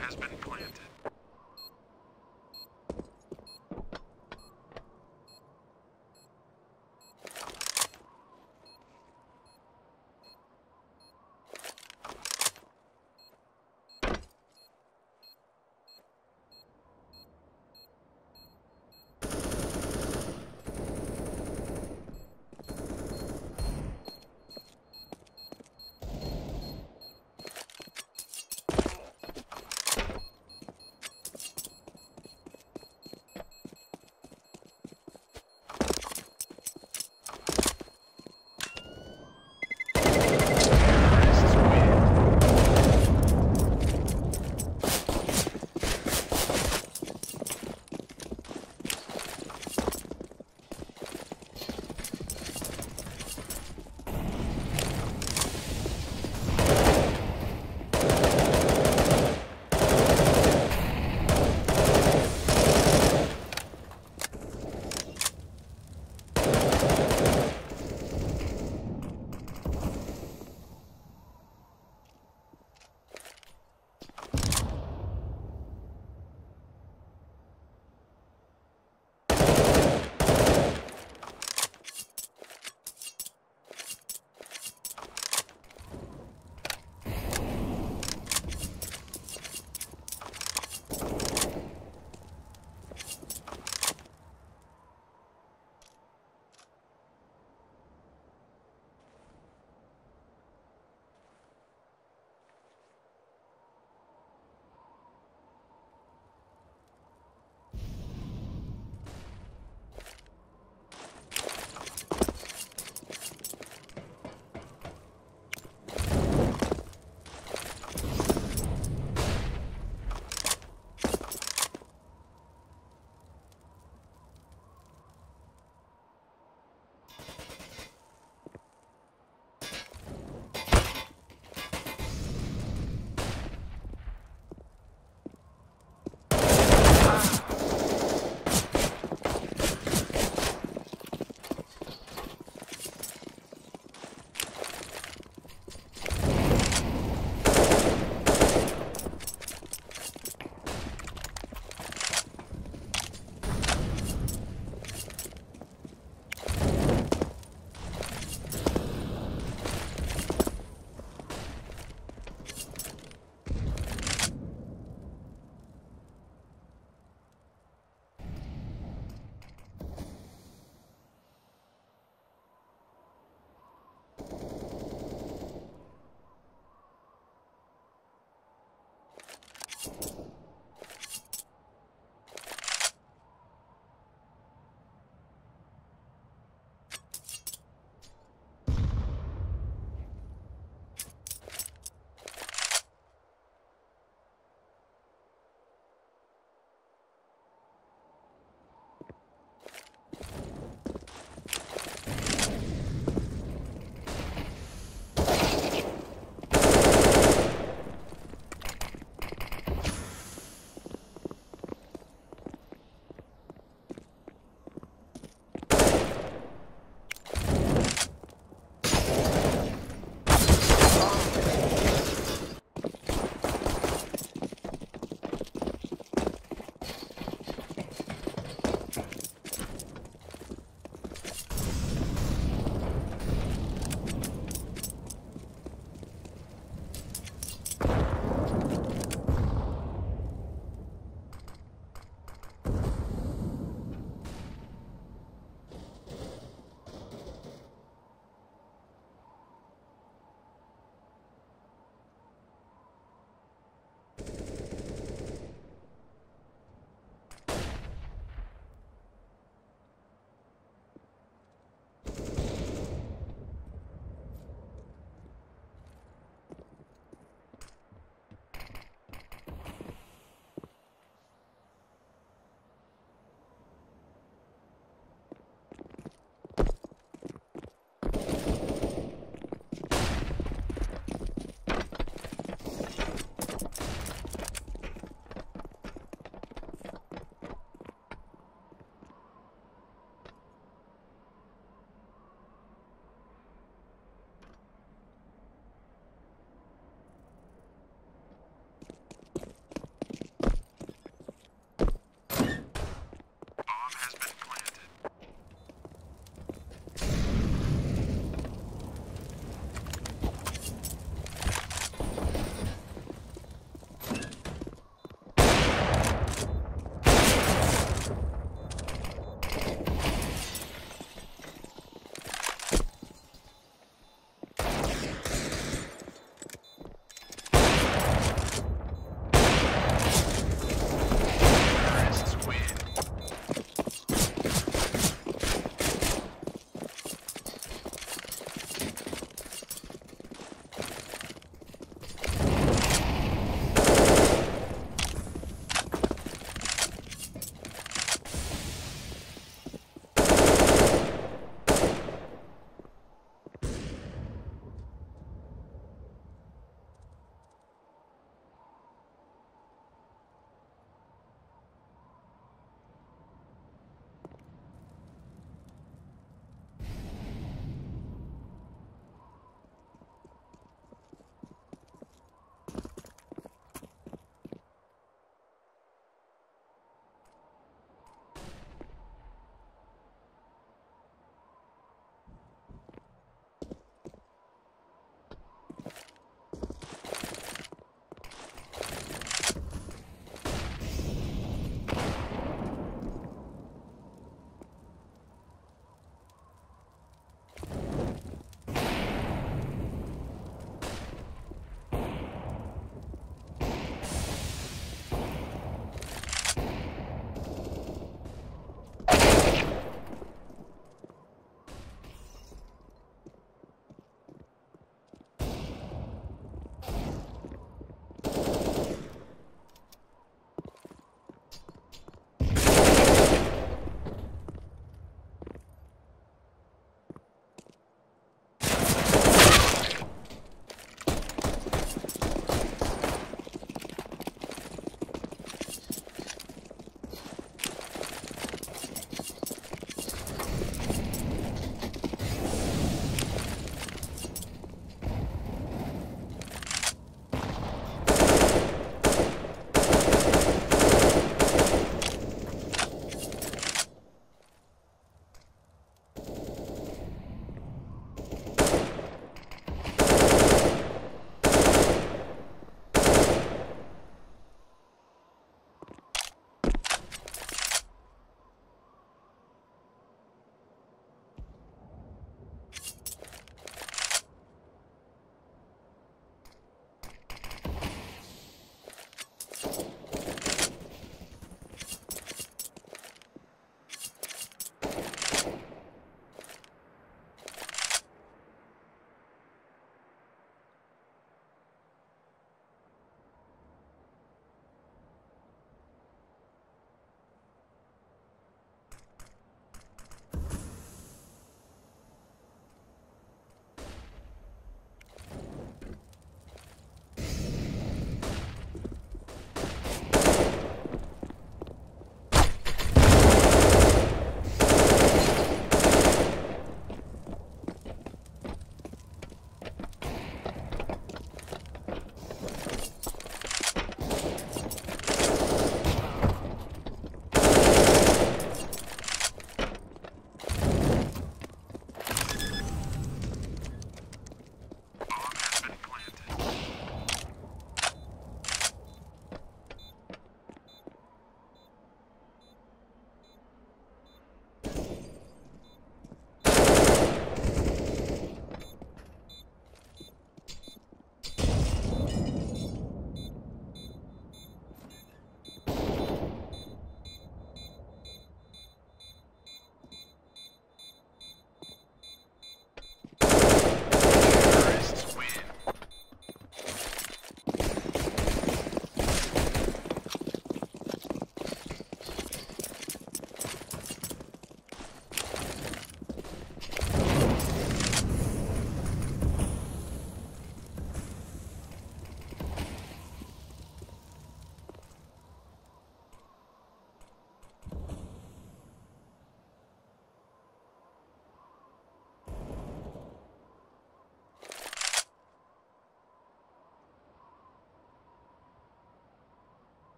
has been planted.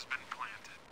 Has been planted.